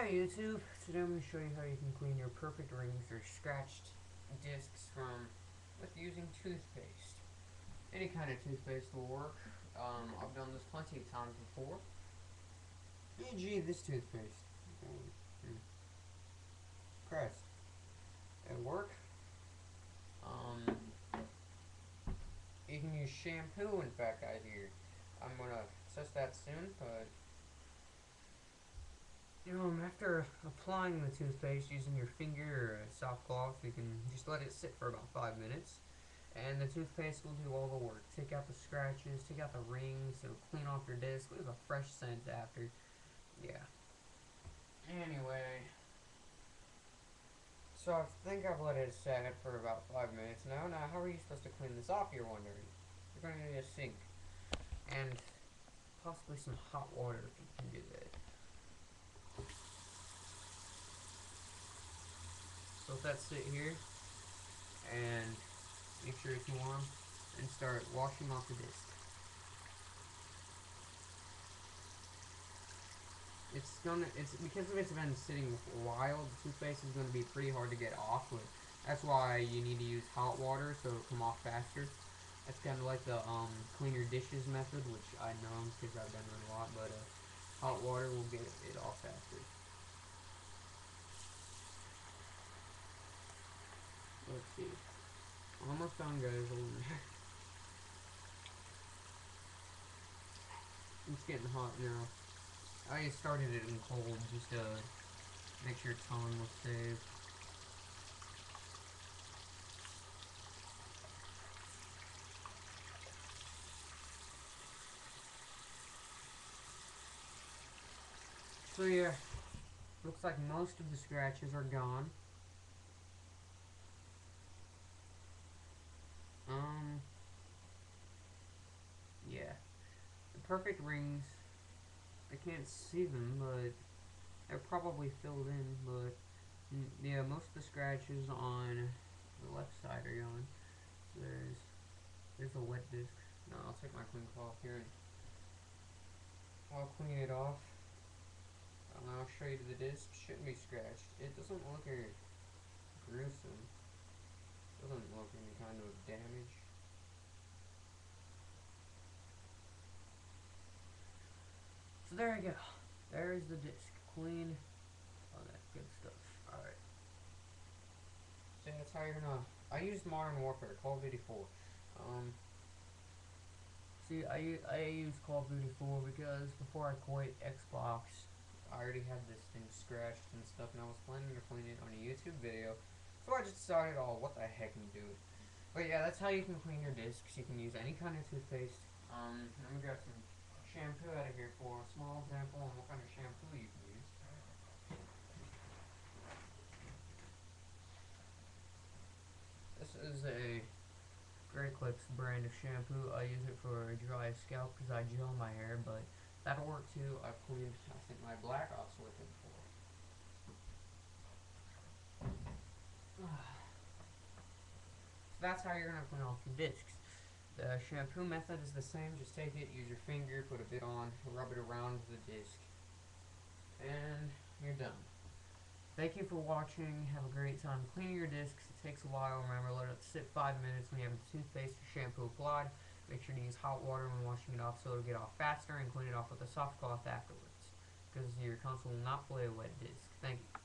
Hey YouTube, today I'm going to show you how you can clean your perfect rings or scratched discs from with using toothpaste. Any kind of toothpaste will work. Um, I've done this plenty of times before. E.g. this toothpaste. Hmm. Crest. It'll work. Um, you can use shampoo in fact guys here. I'm going to test that soon, but um, after applying the toothpaste using your finger or a soft cloth, you can just let it sit for about five minutes. And the toothpaste will do all the work. Take out the scratches, take out the rings, it'll clean off your disc, leave a fresh scent after. Yeah. Anyway. So I think I've let it sit for about five minutes now. Now, how are you supposed to clean this off, you're wondering? You're going to need a sink. And possibly some hot water if you can do that. Let that sit here and make sure it's warm and start washing off the disc. It's gonna, it's because it's been sitting while, the toothpaste is gonna be pretty hard to get off with. That's why you need to use hot water so it'll come off faster. That's kind of like the um, clean your dishes method, which I know because I've done it a lot, but uh, hot water will get it off faster. Let's see. It's getting hot now. I started it in cold just to make sure tone was saved. So yeah, looks like most of the scratches are gone. Um, yeah. The perfect rings, I can't see them, but they're probably filled in, but mm, yeah, most of the scratches on the left side are gone. There's, there's a wet disc. No, I'll take my clean cloth here and I'll clean it off. And I'll show you the disc. Shouldn't be scratched. It doesn't look very gruesome. Doesn't look any kind of damage. There you go. There's the disc. Clean. All that good stuff. Alright. So that's how you're gonna... I used Modern Warfare, Call of Duty 4. Um... See, I, I used Call of Duty 4 because before I quit Xbox, I already had this thing scratched and stuff, and I was planning to clean it on a YouTube video. So I just decided, oh, what the heck and do it. But yeah, that's how you can clean your discs. You can use any kind of toothpaste. Um, let me grab some shampoo out of here for a small example on what kind of shampoo you can use. This is a Great Clips brand of shampoo. I use it for a dry scalp because I gel my hair, but that'll work too. I've cleaned, I think, my black ops with it before. that's how you're going to clean off your discs. The shampoo method is the same. Just take it, use your finger, put a bit on, rub it around the disc. And you're done. Thank you for watching. Have a great time cleaning your discs. It takes a while. Remember, let it sit 5 minutes when you have the toothpaste or shampoo applied. Make sure to use hot water when washing it off so it'll get off faster and clean it off with a soft cloth afterwards. Because your console will not play a wet disc. Thank you.